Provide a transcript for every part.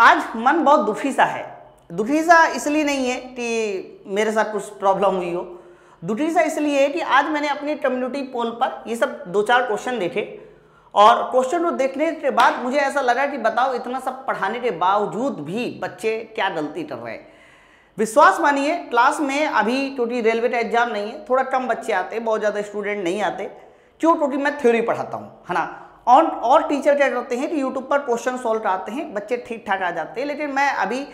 आज मन बहुत दुखी सा है। दुखी सा इसलिए नहीं है कि मेरे साथ कुछ प्रॉब्लम हुई हो। दुखी सा इसलिए है कि आज मैंने अपनी कम्युनिटी पोल पर ये सब दो चार क्वेश्चन देखे और क्वेश्चन को देखने के बाद मुझे ऐसा लगा कि बताओ, इतना सब पढ़ाने के बावजूद भी बच्चे क्या गलती कर रहे हैं। विश्वास मानिए क्लास में अभी क्योंकि रेलवे का एग्ज़ाम नहीं है, थोड़ा कम बच्चे आते बहुत ज़्यादा स्टूडेंट नहीं आते, क्यों? क्योंकि मैं थ्योरी पढ़ाता हूँ, है ना? और और टीचर क्या करते हैं कि यूट्यूब पर क्वेश्चन सॉल्व कराते हैं, बच्चे ठीक ठाक आ जाते हैं। लेकिन मैं अभी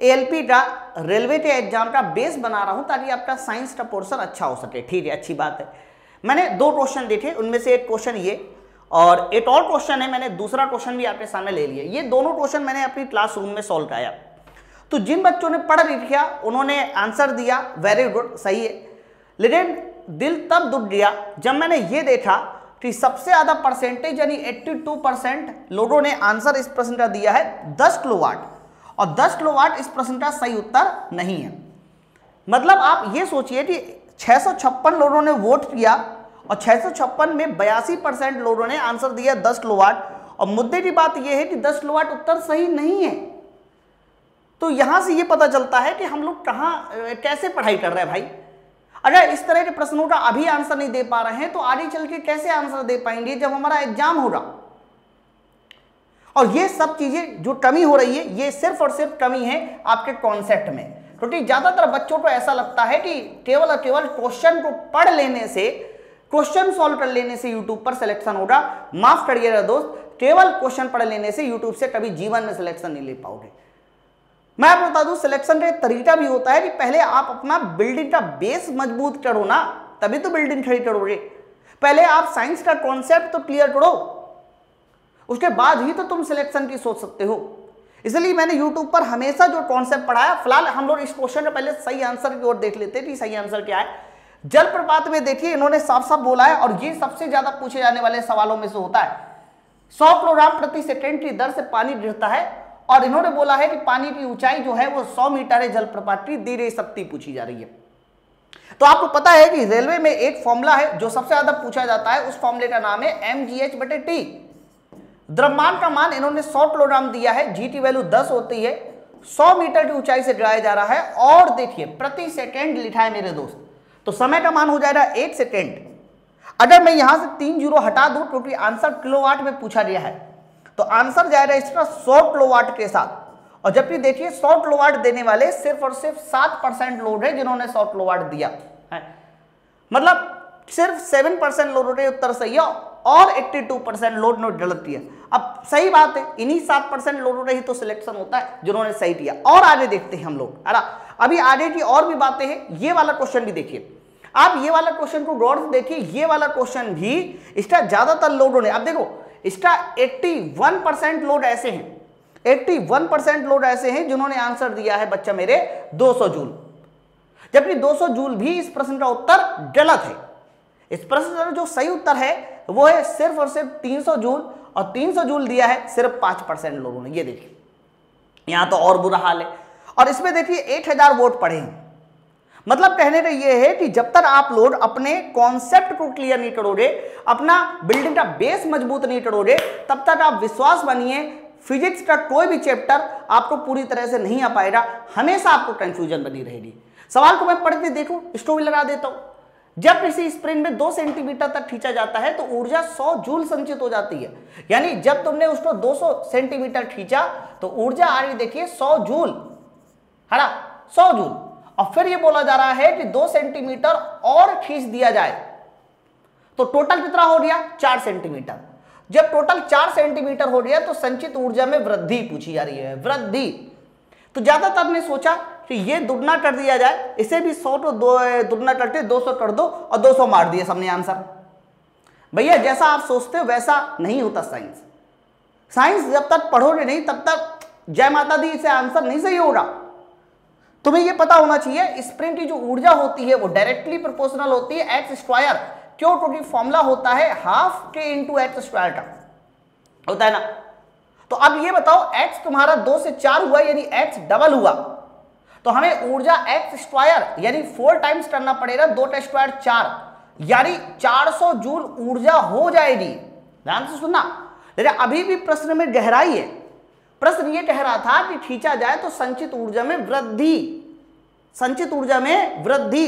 ए का रेलवे के एग्ज़ाम का बेस बना रहा हूँ ताकि आपका साइंस का पोर्सन अच्छा हो सके। ठीक है, अच्छी बात है। मैंने दो क्वेश्चन देखे, उनमें से एक क्वेश्चन ये और एक और क्वेश्चन है, मैंने दूसरा क्वेश्चन भी आपके सामने ले लिया। ये दोनों क्वेश्चन मैंने अपनी क्लासरूम में सॉल्व कराया। तो जिन बच्चों ने पढ़ लिखा, उन्होंने आंसर दिया वेरी गुड सही है। लेकिन दिल तब दुख गया जब मैंने ये देखा कि सबसे ज़्यादा परसेंटेज यानी 82 परसेंट लोगों ने आंसर इस प्रश्न का दिया है 10 किलोवाट और 10 किलोवाट इस प्रश्न का सही उत्तर नहीं है। मतलब आप ये सोचिए कि छह लोगों ने वोट किया और छह सौ छप्पन में बयासी परसेंट लोगों ने आंसर दिया 10 किलोवाट और मुद्दे की बात यह है कि 10 किलोवाट उत्तर सही नहीं है। तो यहाँ से ये पता चलता है कि हम लोग कहाँ कैसे पढ़ाई कर रहे हैं भाई? अगर इस तरह के प्रश्नों का अभी आंसर नहीं दे पा रहे हैं तो आगे चल के कैसे आंसर दे पाएँगे जब हमारा एग्ज़ाम होगा? और ये सब चीज़ें जो कमी हो रही है, ये सिर्फ़ और सिर्फ़ कमी है आपके कॉन्सेप्ट में। क्योंकि ज़्यादातर बच्चों को ऐसा लगता है कि केवल और केवल क्वेश्चन को पढ़ लेने से क्वेश्चन सॉल्व कर लेने से यूट्यूब पर सिलेक्शन होगा। माफ़ करिएगा दोस्त, केवल क्वेश्चन पढ़ लेने से यूट्यूब से कभी जीवन में सिलेक्शन नहीं ले पाओगे। मैं आपको बता दूँ सिलेक्शन का एक तरीका भी होता है कि पहले आप अपना बिल्डिंग का बेस मज़बूत करो ना, तभी तो बिल्डिंग खड़ी करोगे। पहले आप साइंस का कॉन्सेप्ट तो क्लियर करो, उसके बाद ही तो तुम सिलेक्शन की सोच सकते हो। इसलिए मैंने यूट्यूब पर हमेशा जो कॉन्सेप्ट पढ़ाया, फ़िलहाल हम लोग इस क्वेश्चन का पहले सही आंसर की ओर देख लेते हैं कि सही आंसर क्या है। जलप्रपात में देखिए, इन्होंने साफ़ साफ़ बोला है और ये सबसे ज़्यादा पूछे जाने वाले सवालों में से होता है। सौ किलोग्राम प्रति सेकेंड की दर से पानी गिरता है और इन्होंने बोला है कि पानी की ऊंचाई जो है वो 100 मीटर है, जलप्रपात की रही शक्ति पूछी जा रही है। तो आपको पता है कि रेलवे में एक फॉर्मूला है जो सबसे ज़्यादा पूछा जाता है, उस फॉर्मूले का नाम है एम जी एच बटे टी द्रव्यमान का मान इन्होंने 100 किलोग्राम दिया है जी टी वैल्यू 10 होती है 100 मीटर की ऊंचाई से गिराया जा रहा है, और देखिए, प्रति सेकेंड लिखा है मेरे दोस्त तो समय का मान हो जाएगा एक सेकेंड। अगर मैं यहाँ से तीन ज़ीरो हटा दूँ, क्योंकि आंसर किलोवाट में पूछा गया है तो आंसर जाएगा इसका 100 किलोवाट के साथ। और जबकि देखिए 100 किलोवाट देने वाले सिर्फ़ और सिर्फ़ सात परसेंट लोड है जिन्होंने 100 किलोवाट दिया। है। मतलब सिर्फ़ 7 परसेंट लोड ने उत्तर सही है और 82 परसेंट लोड ने गलत दिया अब सही बात है इन्हीं सात परसेंट लोगों का ही तो सिलेक्शन होता है जिन्होंने सही दिया। और आगे देखते हैं हम लोग अरे अभी आगे की और भी बातें हैं ये वाला क्वेश्चन भी देखिए। आप ये वाला क्वेश्चन को गौर से देखिए ये वाला क्वेश्चन भी इसका ज़्यादातर लोडों ने अब देखो इसका 81 परसेंट लोड ऐसे हैं। 81 परसेंट लोड ऐसे हैं जिन्होंने आंसर दिया है बच्चा मेरे 200 जूल। जबकि 200 जूल भी इस प्रश्न का उत्तर गलत है। इस प्रश्न का जो सही उत्तर है, वो है सिर्फ़ और सिर्फ़ 300 जूल और 300 जूल दिया है सिर्फ़ 5 परसेंट लोगों ने। ये देखिए, यहाँ तो और बुरा हाल है। और इसमें देखिए 8000 वोट पड़े हैं। मतलब कहने का यह है कि जब तक आप लोग अपने कॉन्सेप्ट को क्लियर नहीं करोगे, अपना बिल्डिंग का बेस मज़बूत नहीं करोगे, तब तक आप विश्वास बनिए फिजिक्स का कोई भी चैप्टर आपको पूरी तरह से नहीं आ पाएगा, हमेशा आपको कंफ्यूजन बनी रहेगी। सवाल को मैं पढ़ के देखूँ स्टोवी लगा देता हूँ। जब किसी स्प्रिंग में दो सेंटीमीटर तक खींचा जाता है तो ऊर्जा 100 जूल संचित हो जाती है। यानी जब तुमने उसको 200 सेंटीमीटर खींचा तो ऊर्जा आ रही, देखिए 100 जूल। है ना? 100 जूल। और फिर ये बोला जा रहा है कि दो सेंटीमीटर और खींच दिया जाए। तो टोटल कितना हो गया? चार सेंटीमीटर। जब टोटल चार सेंटीमीटर हो गया तो संचित ऊर्जा में वृद्धि पूछी जा रही है। वृद्धि। तो ज़्यादातर ने सोचा कि ये दुगना कर दिया जाए। इसे भी सौ तो दो, दुगना करके दो सौ कर दो और दो सौ मार दिए सबने आंसर। भैया, जैसा आप सोचते हो, वैसा नहीं होता साइंस। साइंस जब तक पढ़ोगे नहीं, तब तक जय माता दी, इसे आंसर नहीं सही होगा। तुम्हें यह पता होना चाहिए स्प्रिंग की जो ऊर्जा होती है, वो डायरेक्टली प्रोपोर्शनल होती है एक्स स्क्वायर क्यों? क्योंकि फॉर्मूला होता है हाफ़ के इंटू एक्स स्क्वायर का। होता है ना? तो अब ये बताओ x तुम्हारा दो से चार हुआ, यानी x डबल हुआ। तो हमें ऊर्जा एक्स स्क्वायर यानी फोर टाइम्स करना पड़ेगा, दो का स्क्वायर चार। यानी 400 जूल ऊर्जा हो जाएगी। ध्यान से सुनना। अभी भी प्रश्न में गहराई है। प्रश्न ये कह रहा था कि खींचा जाए तो संचित ऊर्जा में वृद्धि, संचित ऊर्जा में वृद्धि।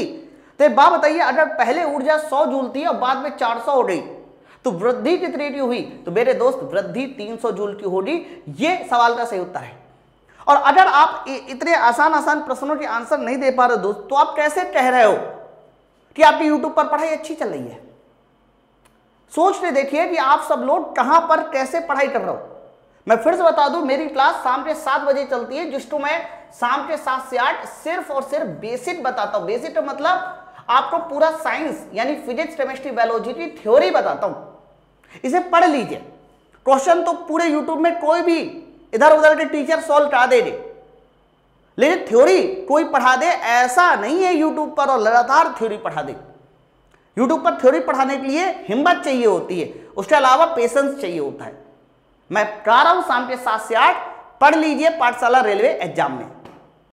तो बात बताइए, अगर पहले ऊर्जा 100 जूल थी और बाद में 400 हो गई तो वृद्धि कितनी की हुई? तो मेरे दोस्त, वृद्धि 300 जूल की होगी, ये सवाल का सही उत्तर है। और अगर आप इतने आसान आसान प्रश्नों के आंसर नहीं दे पा रहे दोस्त तो आप कैसे कह रहे हो कि आपकी यूट्यूब पर पढ़ाई अच्छी चल रही है? सोच के देखिए कि आप सब लोग कहाँ पर कैसे पढ़ाई कर रहे हो। मैं फिर से बता दूँ, मेरी क्लास शाम के सात बजे चलती है जिसको मैं शाम के सात से आठ सिर्फ़ और सिर्फ़ बेसिक बताता हूँ। बेसिक तो मतलब आपको पूरा साइंस यानी फिजिक्स केमिस्ट्री बायोलॉजी की थ्योरी बताता हूँ। इसे पढ़ लीजिए। क्वेश्चन तो पूरे यूट्यूब में कोई भी इधर उधर के टीचर सॉल्व करा दे लेकिन थ्योरी कोई पढ़ा दे, ऐसा नहीं है यूट्यूब पर और लगातार थ्योरी पढ़ा दे। यूट्यूब पर थ्योरी पढ़ाने के लिए हिम्मत चाहिए होती है, उसके अलावा पेशेंस चाहिए होता है। मैं कह रहा हूँ शाम के सात से आठ पढ़ लीजिए पाठशाला रेलवे एग्ज़ाम में।